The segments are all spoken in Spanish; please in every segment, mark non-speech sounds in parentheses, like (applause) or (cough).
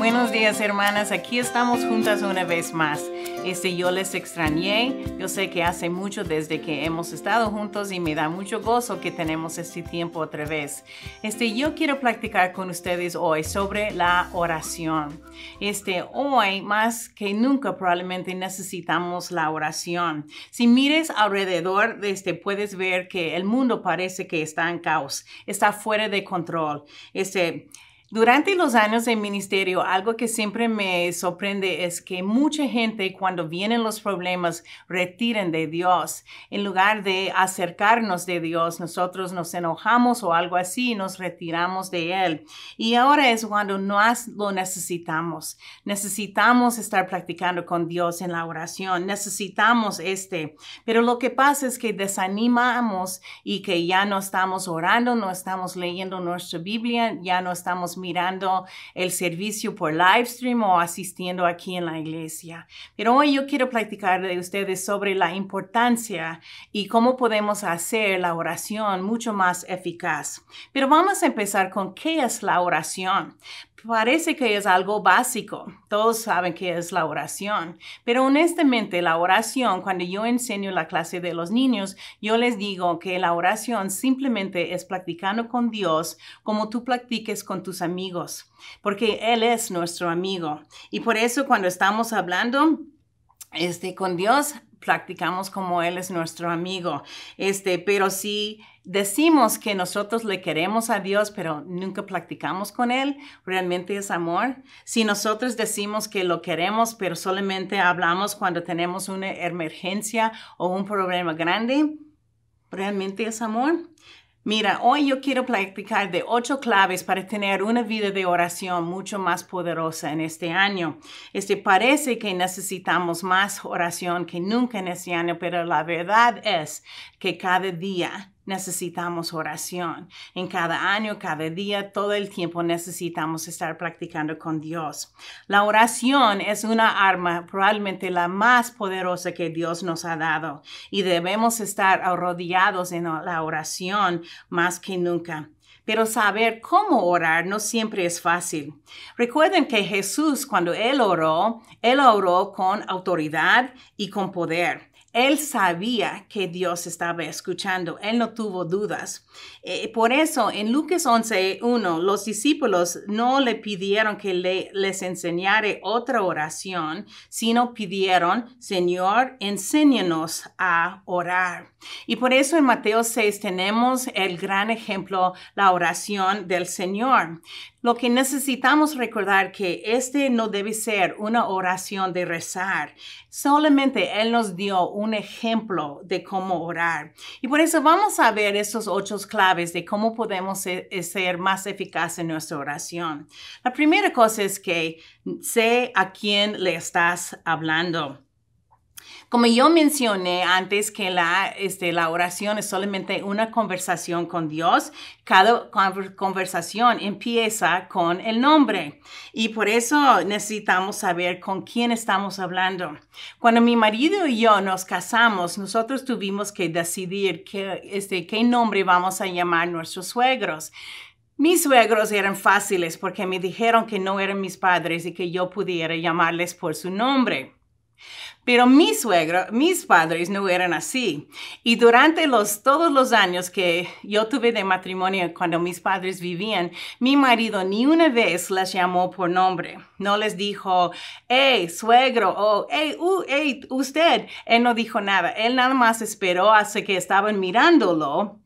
Buenos días, hermanas. Aquí estamos juntas una vez más. Este, yo les extrañé. Yo sé que hace mucho desde que hemos estado juntos y me da mucho gozo que tenemos este tiempo otra vez. Este, yo quiero practicar con ustedes hoy sobre la oración. Este, hoy más que nunca probablemente necesitamos la oración. Si mires alrededor, este, puedes ver que el mundo parece que está en caos, está fuera de control. Este, durante los años de ministerio, algo que siempre me sorprende es que mucha gente cuando vienen los problemas retiran de Dios. En lugar de acercarnos de Dios, nosotros nos enojamos o algo así, nos retiramos de Él. Y ahora es cuando más lo necesitamos. Necesitamos estar practicando con Dios en la oración. Necesitamos este. Pero lo que pasa es que desanimamos y que ya no estamos orando, no estamos leyendo nuestra Biblia, ya no estamos mirando el servicio por live stream o asistiendo aquí en la iglesia. Pero hoy yo quiero platicar de ustedes sobre la importancia y cómo podemos hacer la oración mucho más eficaz. Pero vamos a empezar con qué es la oración parece que es algo básico. Todos saben que es la oración. Pero honestamente, la oración, cuando yo enseño la clase de los niños, yo les digo que la oración simplemente es practicando con Dios como tú practiques con tus amigos, porque Él es nuestro amigo. Y por eso cuando estamos hablando este, con Dios, practicamos como Él es nuestro amigo. Este, pero si decimos que nosotros le queremos a Dios, pero nunca practicamos con Él, realmente es amor. Si nosotros decimos que lo queremos, pero solamente hablamos cuando tenemos una emergencia o un problema grande, realmente es amor. Mira, hoy yo quiero platicar de ocho claves para tener una vida de oración mucho más poderosa en este año. Este parece que necesitamos más oración que nunca en este año, pero la verdad es que cada día necesitamos oración. En cada año, cada día, todo el tiempo necesitamos estar practicando con Dios. La oración es una arma probablemente la más poderosa que Dios nos ha dado y debemos estar arrodillados en la oración más que nunca. Pero saber cómo orar no siempre es fácil. Recuerden que Jesús, cuando Él oró, Él oró con autoridad y con poder. Él sabía que Dios estaba escuchando, él no tuvo dudas. Eh, por eso en Lucas 11.1 los discípulos no le pidieron que le, les enseñara otra oración, sino pidieron, Señor, enséñanos a orar. Y por eso en Mateo 6 tenemos el gran ejemplo, la oración del Señor. Lo que necesitamos recordar que este no debe ser una oración de rezar. Solamente Él nos dio ejemplo de cómo orar. Y por eso vamos a ver estos ocho claves de cómo podemos ser, ser más eficaces en nuestra oración. La primera cosa es que sé a quién le estás hablando. Como yo mencioné antes que la, este, la oración es solamente una conversación con Dios, cada conversación empieza con el nombre y por eso necesitamos saber con quién estamos hablando. Cuando mi marido y yo nos casamos, nosotros tuvimos que decidir qué, este, qué nombre vamos a llamar nuestros suegros. Mis suegros eran fáciles porque me dijeron que no eran mis padres y que yo pudiera llamarles por su nombre. Pero mi suegro, mis padres no eran así. Y durante los, todos los años que yo tuve de matrimonio cuando mis padres vivían, mi marido ni una vez les llamó por nombre. No les dijo, hey, suegro, o hey, uh, hey, usted. Él no dijo nada. Él nada más esperó hasta que estaban mirándolo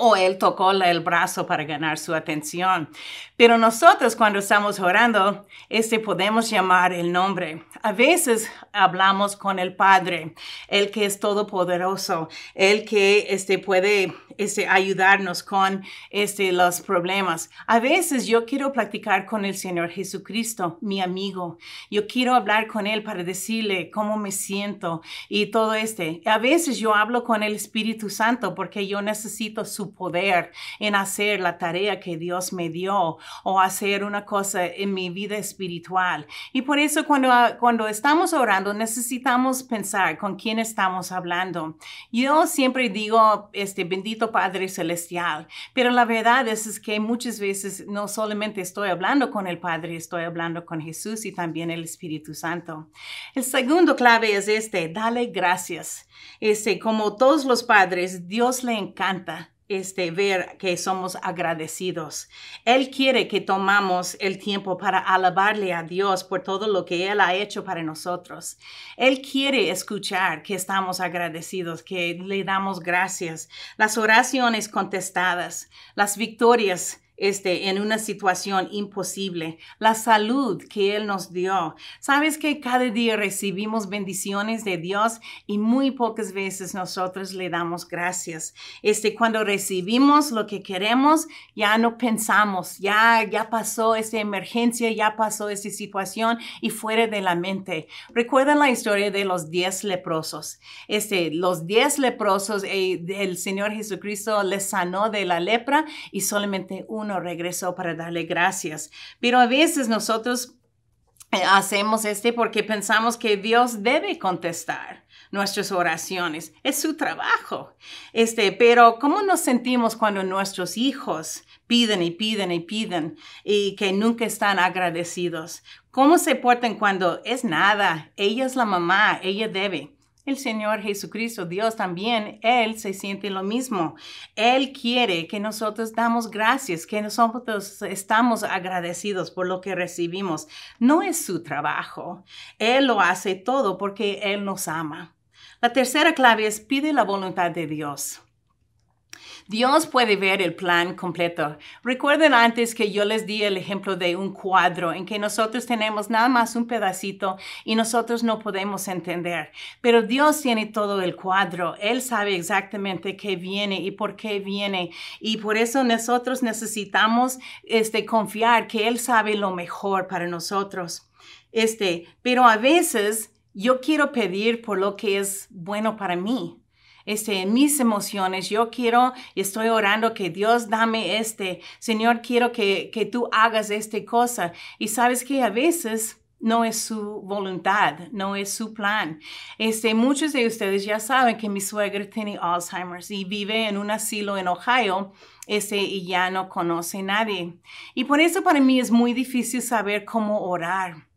o él tocó el brazo para ganar su atención. Pero nosotros cuando estamos orando, este podemos llamar el nombre. A veces hablamos con el Padre, el que es todopoderoso, el que este puede este, ayudarnos con este, los problemas. A veces yo quiero platicar con el Señor Jesucristo, mi amigo. Yo quiero hablar con Él para decirle cómo me siento y todo este. A veces yo hablo con el Espíritu Santo porque yo necesito su poder en hacer la tarea que Dios me dio o hacer una cosa en mi vida espiritual. Y por eso cuando, cuando estamos orando necesitamos pensar con quién estamos hablando. Yo siempre digo, este bendito Padre Celestial, pero la verdad es, es que muchas veces no solamente estoy hablando con el Padre, estoy hablando con Jesús y también el Espíritu Santo. El segundo clave es este, dale gracias. Este, como todos los padres, Dios le encanta este, ver que somos agradecidos. Él quiere que tomamos el tiempo para alabarle a Dios por todo lo que Él ha hecho para nosotros. Él quiere escuchar que estamos agradecidos, que le damos gracias. Las oraciones contestadas, las victorias este, en una situación imposible, la salud que Él nos dio. Sabes que cada día recibimos bendiciones de Dios y muy pocas veces nosotros le damos gracias. Este, cuando recibimos lo que queremos, ya no pensamos, ya, ya pasó esta emergencia, ya pasó esta situación y fuera de la mente. Recuerdan la historia de los diez leprosos. Este, los diez leprosos, eh, el Señor Jesucristo les sanó de la lepra y solamente uno regresó para darle gracias. Pero a veces nosotros eh, hacemos este porque pensamos que Dios debe contestar nuestras oraciones. Es su trabajo. Este, pero ¿cómo nos sentimos cuando nuestros hijos piden y piden y piden y que nunca están agradecidos? ¿Cómo se portan cuando es nada? Ella es la mamá, ella debe. El Señor Jesucristo, Dios también, Él se siente lo mismo. Él quiere que nosotros damos gracias, que nosotros estamos agradecidos por lo que recibimos. No es su trabajo. Él lo hace todo porque Él nos ama. La tercera clave es pide la voluntad de Dios. Dios puede ver el plan completo. Recuerden antes que yo les di el ejemplo de un cuadro en que nosotros tenemos nada más un pedacito y nosotros no podemos entender. Pero Dios tiene todo el cuadro. Él sabe exactamente qué viene y por qué viene. Y por eso nosotros necesitamos este, confiar que Él sabe lo mejor para nosotros. Este, pero a veces yo quiero pedir por lo que es bueno para mí este, mis emociones. Yo quiero y estoy orando que Dios dame este. Señor, quiero que, que tú hagas esta cosa. Y sabes que a veces no es su voluntad, no es su plan. Este, muchos de ustedes ya saben que mi suegra tiene Alzheimer's y vive en un asilo en Ohio este, y ya no conoce a nadie. Y por eso para mí es muy difícil saber cómo orar.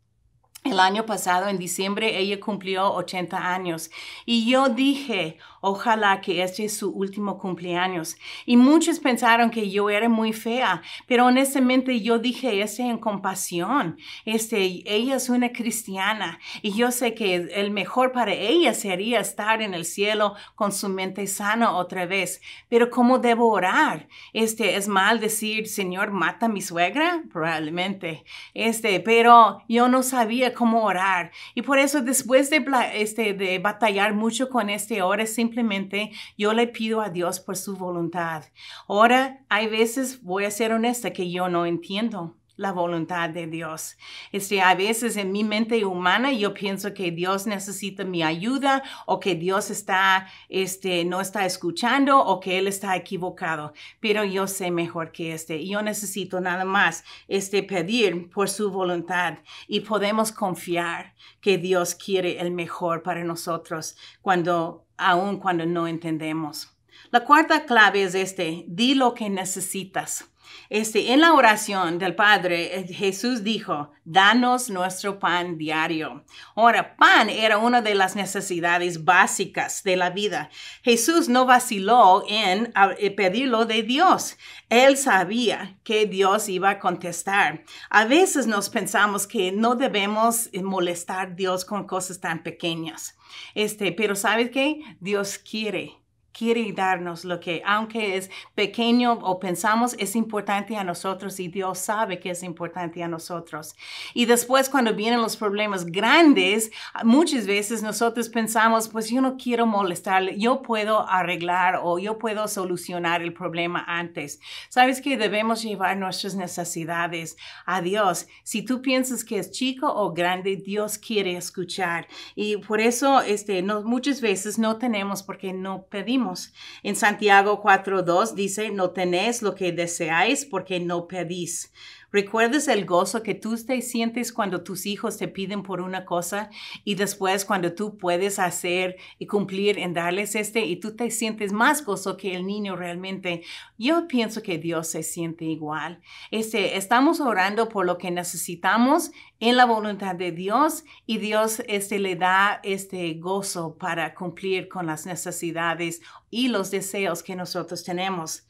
El año pasado, en diciembre, ella cumplió 80 años y yo dije, ojalá que este es su último cumpleaños. Y muchos pensaron que yo era muy fea, pero honestamente yo dije este en compasión. Este, ella es una cristiana y yo sé que el mejor para ella sería estar en el cielo con su mente sana otra vez. Pero ¿cómo debo orar? Este, es mal decir, Señor, mata a mi suegra, probablemente. Este, pero yo no sabía cómo orar. Y por eso después de, este, de batallar mucho con este hora, simplemente yo le pido a Dios por su voluntad. Ahora, hay veces, voy a ser honesta, que yo no entiendo la voluntad de Dios. Este, a veces en mi mente humana yo pienso que Dios necesita mi ayuda o que Dios está, este, no está escuchando o que Él está equivocado. Pero yo sé mejor que este. Yo necesito nada más este, pedir por su voluntad y podemos confiar que Dios quiere el mejor para nosotros cuando, aun cuando no entendemos. La cuarta clave es este, di lo que necesitas. Este, en la oración del Padre, eh, Jesús dijo, danos nuestro pan diario. Ahora, pan era una de las necesidades básicas de la vida. Jesús no vaciló en eh, pedirlo de Dios. Él sabía que Dios iba a contestar. A veces nos pensamos que no debemos molestar a Dios con cosas tan pequeñas. Este, pero ¿sabes qué? Dios quiere quiere darnos lo que, aunque es pequeño o pensamos, es importante a nosotros y Dios sabe que es importante a nosotros. Y después cuando vienen los problemas grandes, muchas veces nosotros pensamos, pues yo no quiero molestarle, yo puedo arreglar o yo puedo solucionar el problema antes. Sabes que debemos llevar nuestras necesidades a Dios. Si tú piensas que es chico o grande, Dios quiere escuchar. Y por eso este, no, muchas veces no tenemos porque no pedimos pedimos. En Santiago 4.2 dice, no tenéis lo que deseáis porque no pedís. ¿Recuerdas el gozo que tú te sientes cuando tus hijos te piden por una cosa y después cuando tú puedes hacer y cumplir en darles este y tú te sientes más gozo que el niño realmente? Yo pienso que Dios se siente igual. Este, estamos orando por lo que necesitamos en la voluntad de Dios y Dios este, le da este gozo para cumplir con las necesidades y los deseos que nosotros tenemos.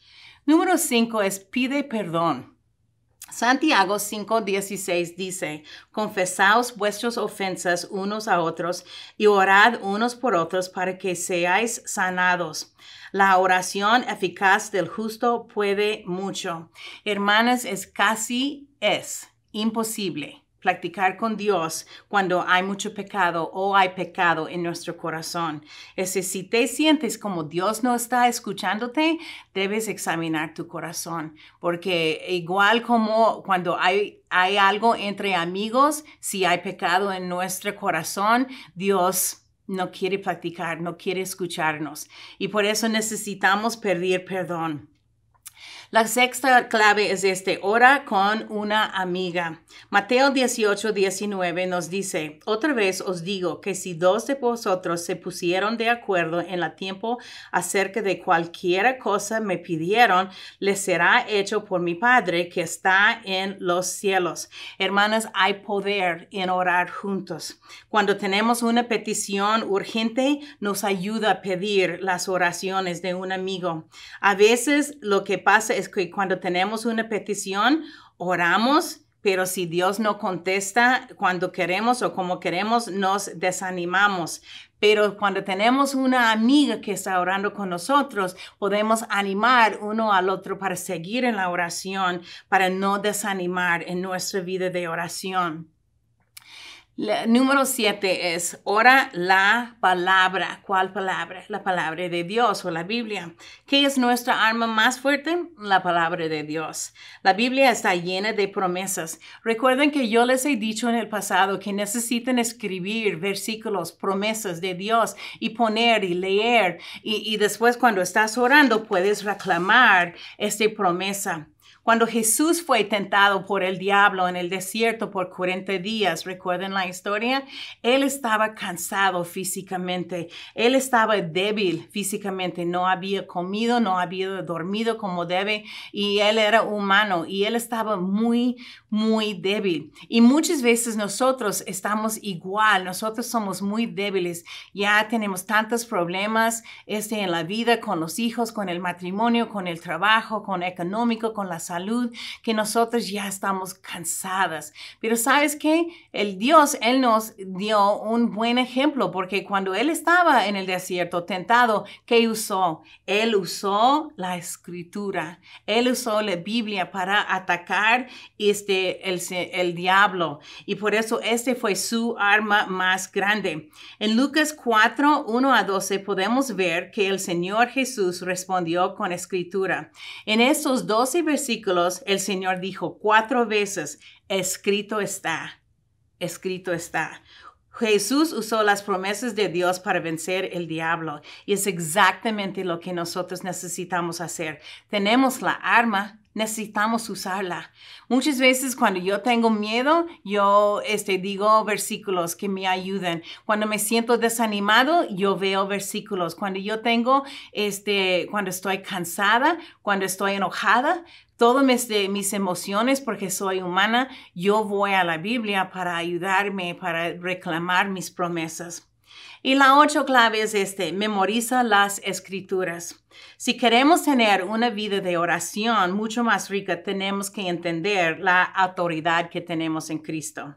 Número cinco es pide perdón. Santiago 5:16 dice, confesaos vuestras ofensas unos a otros y orad unos por otros para que seáis sanados. La oración eficaz del justo puede mucho. Hermanas, es casi, es imposible practicar con Dios cuando hay mucho pecado o hay pecado en nuestro corazón. Es decir, si te sientes como Dios no está escuchándote, debes examinar tu corazón, porque igual como cuando hay, hay algo entre amigos, si hay pecado en nuestro corazón, Dios no quiere practicar, no quiere escucharnos. Y por eso necesitamos pedir perdón. La sexta clave es este, ora con una amiga. Mateo 18, 19 nos dice, otra vez os digo que si dos de vosotros se pusieron de acuerdo en la tiempo acerca de cualquier cosa me pidieron, les será hecho por mi Padre que está en los cielos. Hermanas, hay poder en orar juntos. Cuando tenemos una petición urgente, nos ayuda a pedir las oraciones de un amigo. A veces lo que pasa es es que cuando tenemos una petición, oramos, pero si Dios no contesta cuando queremos o como queremos, nos desanimamos. Pero cuando tenemos una amiga que está orando con nosotros, podemos animar uno al otro para seguir en la oración, para no desanimar en nuestra vida de oración número siete es ora la palabra. ¿Cuál palabra? La palabra de Dios o la Biblia. ¿Qué es nuestra arma más fuerte? La palabra de Dios. La Biblia está llena de promesas. Recuerden que yo les he dicho en el pasado que necesitan escribir versículos, promesas de Dios y poner y leer. Y, y después cuando estás orando puedes reclamar esta promesa. Cuando Jesús fue tentado por el diablo en el desierto por 40 días, recuerden la historia, él estaba cansado físicamente, él estaba débil físicamente, no había comido, no había dormido como debe y él era humano y él estaba muy, muy débil. Y muchas veces nosotros estamos igual, nosotros somos muy débiles, ya tenemos tantos problemas este, en la vida con los hijos, con el matrimonio, con el trabajo, con económico, con la salud salud, que nosotros ya estamos cansadas. Pero sabes qué? El Dios, Él nos dio un buen ejemplo porque cuando Él estaba en el desierto tentado, ¿qué usó? Él usó la escritura. Él usó la Biblia para atacar este, el, el diablo. Y por eso este fue su arma más grande. En Lucas 4, 1 a 12 podemos ver que el Señor Jesús respondió con escritura. En estos 12 versículos, el Señor dijo cuatro veces, escrito está, escrito está. Jesús usó las promesas de Dios para vencer el diablo y es exactamente lo que nosotros necesitamos hacer. Tenemos la arma, necesitamos usarla. Muchas veces cuando yo tengo miedo, yo este, digo versículos que me ayuden. Cuando me siento desanimado, yo veo versículos. Cuando yo tengo, este, cuando estoy cansada, cuando estoy enojada, todas mis, mis emociones, porque soy humana, yo voy a la Biblia para ayudarme, para reclamar mis promesas. Y la ocho clave es este, memoriza las escrituras. Si queremos tener una vida de oración mucho más rica, tenemos que entender la autoridad que tenemos en Cristo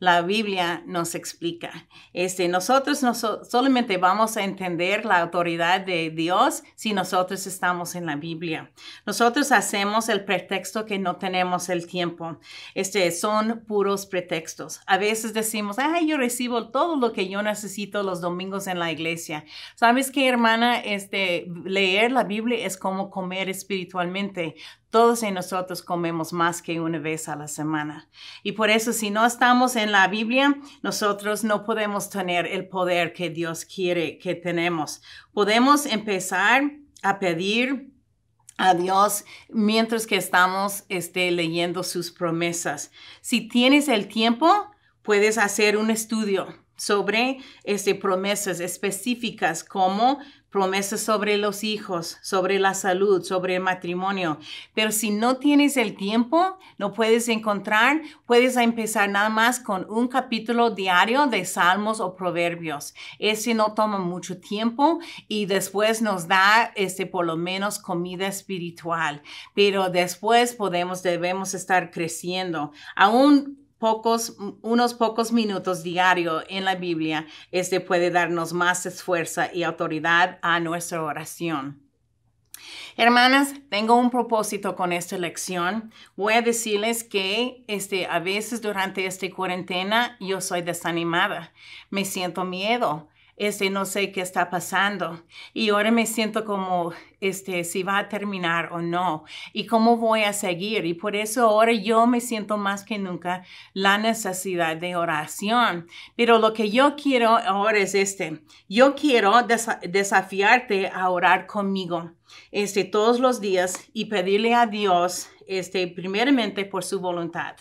la Biblia nos explica. Este, nosotros no solamente vamos a entender la autoridad de Dios si nosotros estamos en la Biblia. Nosotros hacemos el pretexto que no tenemos el tiempo. Este, son puros pretextos. A veces decimos, ay, yo recibo todo lo que yo necesito los domingos en la iglesia. ¿Sabes qué, hermana? Este, leer la Biblia es como comer espiritualmente Todos en nosotros comemos más que una vez a la semana. Y por eso si no estamos en la Biblia, nosotros no podemos tener el poder que Dios quiere que tenemos. Podemos empezar a pedir a Dios mientras que estamos este, leyendo sus promesas. Si tienes el tiempo, puedes hacer un estudio sobre este, promesas específicas como promesas sobre los hijos, sobre la salud, sobre el matrimonio. Pero si no tienes el tiempo, no puedes encontrar, puedes empezar nada más con un capítulo diario de salmos o proverbios. Ese no toma mucho tiempo y después nos da este por lo menos comida espiritual. Pero después podemos, debemos estar creciendo. Aún pocos, unos pocos minutos diario en la Biblia, este puede darnos más esfuerzo y autoridad a nuestra oración. Hermanas, tengo un propósito con esta lección. Voy a decirles que este, a veces durante esta cuarentena yo soy desanimada, me siento miedo, este, no sé qué está pasando. Y ahora me siento como, este, si va a terminar o no, y cómo voy a seguir. Y por eso ahora yo me siento más que nunca la necesidad de oración. Pero lo que yo quiero ahora es este. Yo quiero desafiarte a orar conmigo, este, todos los días y pedirle a Dios, este, primeramente por su voluntad.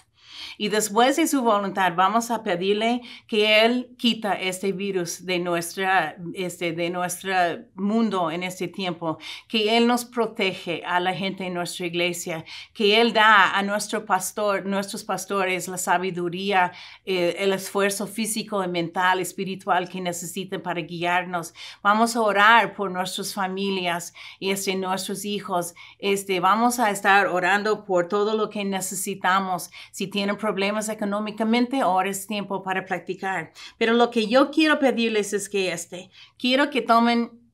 Y después de su voluntad, vamos a pedirle que Él quita este virus de, nuestra, este, de nuestro mundo en este tiempo, que Él nos protege a la gente en nuestra iglesia, que Él da a nuestro pastor, nuestros pastores la sabiduría, eh, el esfuerzo físico mental, espiritual que necesitan para guiarnos. Vamos a orar por nuestras familias y este, nuestros hijos. Este, vamos a estar orando por todo lo que necesitamos. Si tienen problemas económicamente, ahora es tiempo para practicar. Pero lo que yo quiero pedirles es que este, quiero que tomen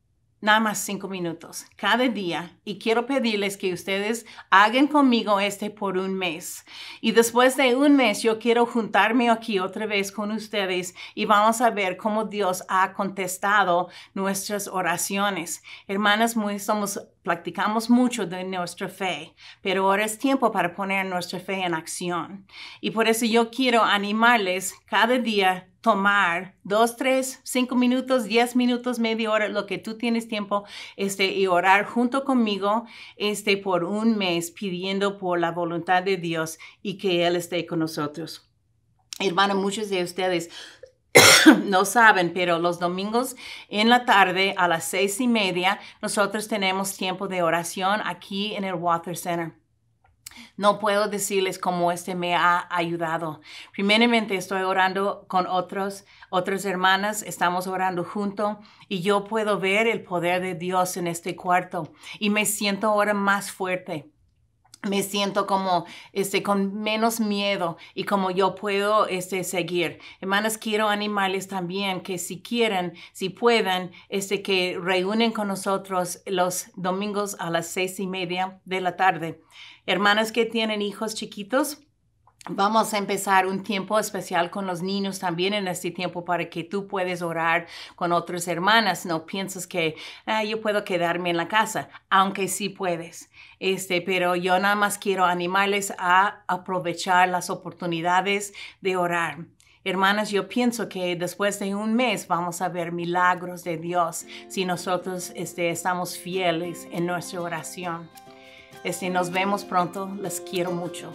nada más cinco minutos cada día y quiero pedirles que ustedes hagan conmigo este por un mes. Y después de un mes yo quiero juntarme aquí otra vez con ustedes y vamos a ver cómo Dios ha contestado nuestras oraciones. Hermanas, muy somos practicamos mucho de nuestra fe, pero ahora es tiempo para poner nuestra fe en acción. Y por eso yo quiero animarles cada día tomar dos, tres, cinco minutos, diez minutos, media hora, lo que tú tienes tiempo, este, y orar junto conmigo, este, por un mes pidiendo por la voluntad de Dios y que Él esté con nosotros. Hermano, muchos de ustedes (coughs) no saben, pero los domingos en la tarde a las seis y media nosotros tenemos tiempo de oración aquí en el Water Center. No puedo decirles cómo este me ha ayudado. Primeramente estoy orando con otros, otras hermanas, estamos orando juntos y yo puedo ver el poder de Dios en este cuarto y me siento ahora más fuerte me siento como este con menos miedo y como yo puedo este seguir. Hermanas, quiero animarles también que si quieren, si pueden, este que reúnen con nosotros los domingos a las seis y media de la tarde. Hermanas que tienen hijos chiquitos, Vamos a empezar un tiempo especial con los niños también en este tiempo para que tú puedas orar con otras hermanas. No piensas que ah, yo puedo quedarme en la casa, aunque sí puedes. Este, pero yo nada más quiero animarles a aprovechar las oportunidades de orar. Hermanas, yo pienso que después de un mes vamos a ver milagros de Dios si nosotros este, estamos fieles en nuestra oración. Este, nos vemos pronto. Les quiero mucho.